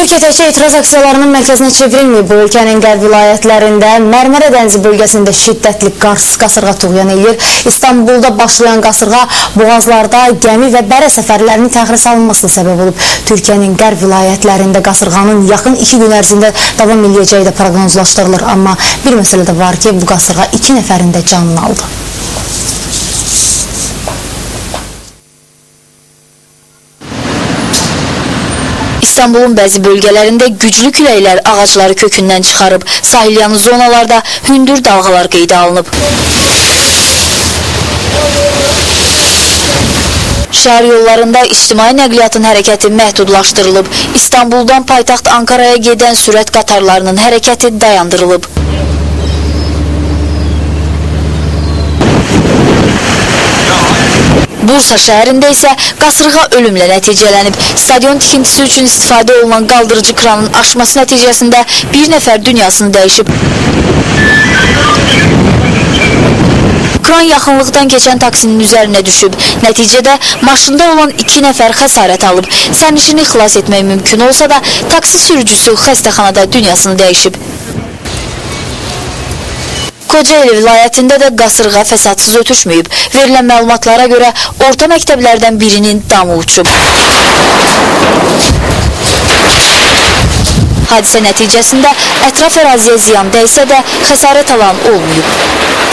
Türkiyə təkcə etiraz aksiyalarının mərkəzinə çevrilməyib. Bu ölkənin qərb vilayətlərində Mərmərə dənizi bölgəsində şiddətli qarsız qasırğa tuğyan edir. İstanbulda başlayan qasırğa boğazlarda gəmi və bərə səfərlərinin təxirə salınmasına səbəb olub. Türkiyənin qərb vilayətlərində qasırğanın yaxın iki gün ərzində davam edəcəyi də proqnozlaşdırılır. Amma bir məsələ də var ki, bu qasırğa iki nəfərin də canını aldı. İstanbulun bəzi bölgələrində güclü küləklər ağacları kökündən çıxarıb. Sahilyanı zonalarda hündür dalğalar qeydə alınıb. Şəhər yollarında ictimai nəqliyyatın hərəkəti məhdudlaşdırılıb. İstanbuldan paytaxt Ankaraya gedən sürət qatarlarının hərəkəti dayandırılıb. Bursa şəhərində isə qasırğa ölümlə nəticələnib. Stadion tikintisi üçün istifadə olunan qaldırıcı kranın aşması nəticəsində bir nəfər dünyasını dəyişib. Kran yaxınlıqdan keçən taksinin üzərinə düşüb. Nəticədə maşında olan iki nəfər xəsarət alıb. Sərnişini xilas etmək mümkün olsa da, taksi sürücüsü xəstəxanada dünyasını dəyişib. Kocaeli vilayətində də qasırğa fəsadsız ötüşməyib. Verilən məlumatlara görə orta məktəblərdən birinin damı uçub. Hadisə nəticəsində ətraf əraziyə ziyan dəysə də xəsarət alan olmayıb.